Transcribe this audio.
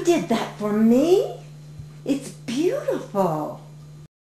You did that for me? It's beautiful.